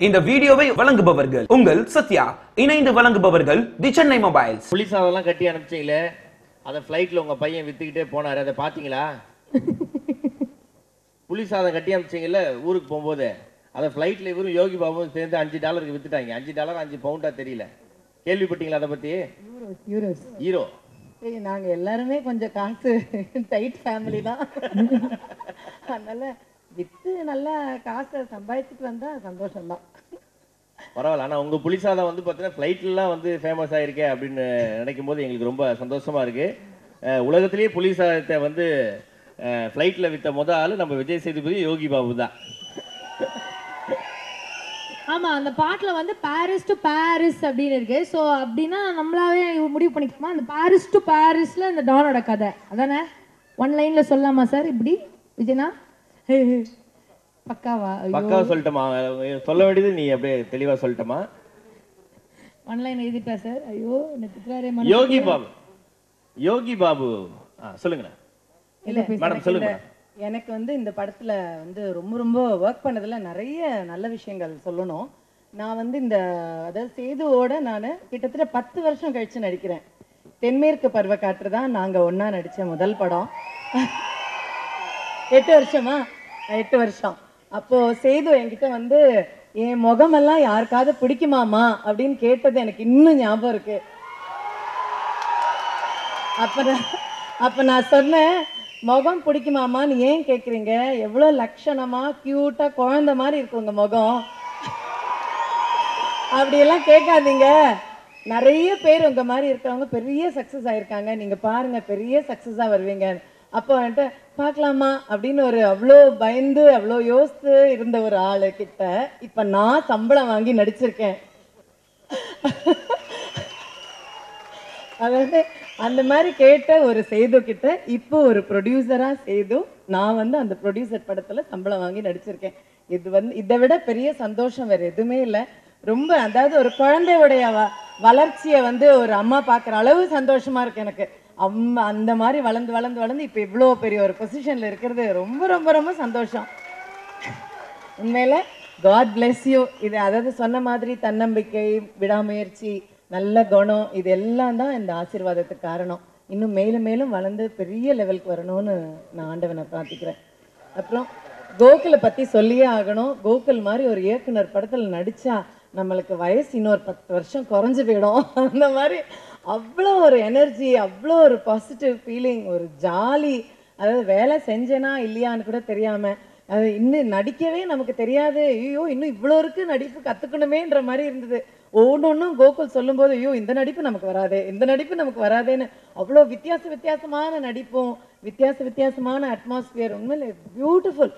இந்த வீடியோவை வழங்குபவர்கள் உங்கள் சத்யா. இணைந்து வழங்குபவர்கள் தி சென்னை மொபைல்ஸ். புளி சாதம்லாம் கட்டி அனுப்பிச்சீங்களே? அதை ஃப்ளைட்டில் உங்கள் பையன் விற்றுக்கிட்டே போனார். அதை பார்த்தீங்களா? புளி சாதம் கட்டி அனுப்பிச்சிங்கல்ல ஊருக்கு போகும்போது? அதை ஃப்ளைட்டில் இவரும் யோகி பாபுவும் சேர்ந்து அஞ்சு டாலருக்கு வித்துட்டாங்க. அஞ்சு டாலர் அஞ்சு பவுண்டா தெரியல. கேள்விப்பட்டீங்களா அதை பற்றி யூரோஸ் ஹீரோ ஏய் நாங்க எல்லாருமே கொஞ்சம் காசு டைட் ஃபேமிலி தான். அதனால வித்து நல்லா காசை சம்பாதிச்சுட்டு வந்தா சந்தோஷம்தான். பரவாயில்ல. ஆனால் உங்கள் புளி சாதம் வந்து பார்த்தீங்கன்னா ஃப்ளைட்லலாம் வந்து ஃபேமஸ் ஆயிருக்கே அப்படின்னு நினைக்கும் போது எங்களுக்கு ரொம்ப சந்தோஷமா இருக்கு. அஹ் உலகத்திலேயே புளி சாதத்தை வந்து ஃப்ளைட்டில் வித்த முத ஆள் நம்ம விஜய் சேதுபதி யோகி பாபு தான். ஆமா அந்த பாட்டுல வந்து பாரிஸ் டு பாரிஸ் அப்படின்னு இருக்கு. ஸோ அப்படின்னா நம்மளாவே முடிவு பண்ணிக்கோமா அந்த பாரிஸ் டு பாரிஸ்ல இந்த டானோட கதை. அதானே? ஒன் லைன்ல சொல்லலாமா சார் இப்படி? விஜயனா? பக்காவா? பக்காவா சொல்லிட்டோமா? சொல்ல வேண்டியது நீ அப்படியே தெளிவா சொல்லிட்டோமா? ஒன் லைன் எழுதிட்டா சார் ஐயோ திட்டுறாரே யோகி பாபு. யோகி பாபு. ஆ, இல்ல மேடம் எனக்கு சொல்லுங்க இந்த- எனக்கு வந்து இந்த படத்துல வந்து ரொம்ப ரொம்ப ஒர்க் பண்ணதுல நிறைய நல்ல விஷயங்கள் சொல்லணும். நான் வந்து இந்த அதாவது சேதுவோட நான் கிட்டத்தட்ட பத்து வருஷம் கழிச்சு நடிக்கிறேன். தென்மேற்கு பருவக்காற்று தான் நாங்க ஒண்ணா நடிச்ச முதல் படம். எட்டு வருஷமா? எட்டு வருஷம். அப்போ சேது என்கிட்ட வந்து என் முகமெல்லாம் யாருக்காவது பிடிக்குமாமா அப்படின்னு கேட்டது எனக்கு இன்னும் ஞாபகம் இருக்கு. அப்ப நான் அப்ப நான் சொன்னேன் முகம் பிடிக்குமாமான்னு ஏன் கேக்குறீங்க? எவ்வளோ லட்சணமா கியூட்டா குழந்த மாதிரி இருக்கு உங்க முகம். அப்படியெல்லாம் கேட்காதீங்க. நிறைய பேர் உங்க மாதிரி இருக்கிறவங்க பெரிய சக்சஸ் ஆயிருக்காங்க. நீங்க பாருங்க பெரிய சக்சஸா வருவீங்க. அப்போ வந்துட்டு பார்க்கலாமா? அப்படின்னு ஒரு அவ்வளோ பயந்து அவ்வளோ யோசித்து இருந்த ஒரு ஆளு கிட்ட இப்ப நான் சம்பளம் வாங்கி நடிச்சிருக்கேன். அதாவது அந்த மாதிரி கேட்ட ஒரு சேது கிட்ட இப்போ ஒரு ப்ரொடியூசரா சேது நான் வந்து அந்த ப்ரொடியூசர் படத்துல சம்பளம் வாங்கி நடிச்சிருக்கேன். இது வந்து இதை விட பெரிய சந்தோஷம் வேற எதுவுமே இல்லை. ரொம்ப அதாவது ஒரு குழந்தையுடைய வளர்ச்சியை வந்து ஒரு அம்மா பார்க்குற அளவு சந்தோஷமா இருக்கு எனக்கு. அம்மா அந்த மாதிரி வளர்ந்து வளர்ந்து வளர்ந்து இப்போ இவ்வளோ பெரிய ஒரு பொசிஷனில் இருக்கிறது ரொம்ப ரொம்ப ரொம்ப சந்தோஷம். உண்மையில் காட் பிளெஸ் யூ இது அதாவது சொன்ன மாதிரி தன்னம்பிக்கை விடாமுயற்சி நல்ல குணம் இது எல்லாம் தான் இந்த ஆசீர்வாதத்துக்கு காரணம். இன்னும் மேலும் மேலும் வளர்ந்து பெரிய லெவலுக்கு வரணும்னு நான் ஆண்டவனை பிரார்த்திக்கிறேன். அப்புறம் கோகுலை பற்றி சொல்லியே ஆகணும். கோகுல் மாதிரி ஒரு இயக்குனர் படத்தில் நடித்தா நம்மளுக்கு வயசு இன்னொரு பத்து வருஷம் குறைஞ்சு போயிடும். அந்த மாதிரி அவ்வளோ ஒரு எனர்ஜி அவ்வளோ ஒரு பாசிட்டிவ் ஃபீலிங் ஒரு ஜாலி அதாவது வேலை செஞ்சேனா இல்லையான்னு கூட தெரியாமல் அது இன்னும் நடிக்கவே நமக்கு தெரியாது. ஐயோ இன்னும் இவ்வளோ இருக்கு நடிப்பு கத்துக்கணுமேன்ற மாதிரி இருந்தது. ஒவ்வொன்றும் கோகுல் சொல்லும்போது ஐயோ இந்த நடிப்பு நமக்கு வராதே இந்த நடிப்பு நமக்கு வராதேன்னு அவ்வளோ வித்தியாச வித்தியாசமான நடிப்பும் வித்தியாச வித்தியாசமான அட்மாஸ்பியர் உண்மையில் பியூட்டிஃபுல்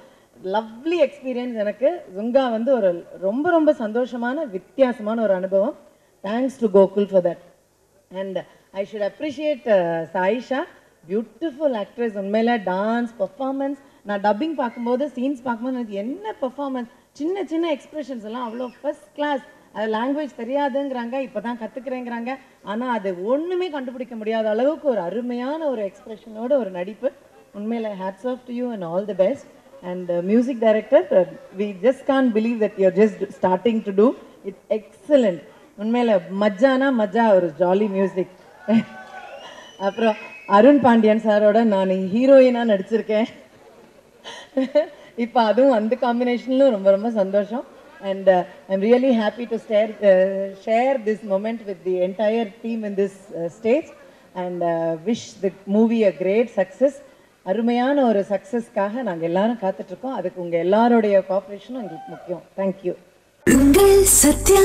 லவ்லி எக்ஸ்பீரியன்ஸ் எனக்கு. ஜுங்கா வந்து ஒரு ரொம்ப ரொம்ப சந்தோஷமான வித்தியாசமான ஒரு அனுபவம். Thanks to Gokul for that and I should appreciate Sayyeshaa beautiful actress உண்மையில டான்ஸ் பெர்ஃபார்மன்ஸ் நான் டப்பிங் பார்க்கும்போது சீன்ஸ் பார்க்கும்போது எனக்கு என்ன பெர்ஃபார்மன்ஸ் சின்ன சின்ன எக்ஸ்பிரஷன்ஸ் எல்லாம் அவ்வளோ ஃபர்ஸ்ட் கிளாஸ் அது லாங்குவேஜ் தெரியாதுங்கிறாங்க. இப்போ தான் கற்றுக்குறேங்கிறாங்க ஆனால் அது ஒன்றுமே கண்டுபிடிக்க முடியாத அளவுக்கு ஒரு அருமையான ஒரு எக்ஸ்பிரஷனோட ஒரு நடிப்பு. உண்மையில hats off to you and all the best and music director we just can't believe that you're just starting to do it's excellent உண்மையில மஜ்ஜானா மஜ்ஜா ஒரு ஜாலி மியூசிக் அப்புறம் அருண் பாண்டியன் சாரோட நான் ஹீரோயினா நடிச்சிருக்கேன் இப்போ அதுவும் அந்த காம்பினேஷன்லும் ரொம்ப ரொம்ப சந்தோஷம் and I'm really happy to stare share this moment with the entire team in this stage and wish the movie a great success அருமையான ஒரு சக்ஸஸ்க்காக நாங்கள் எல்லாரும் காத்துட்ருக்கோம். அதுக்கு உங்கள் எல்லாருடைய கோஆப்ரேஷனும் எங்களுக்கு முக்கியம். தேங்க்யூ உங்கள் சத்யா.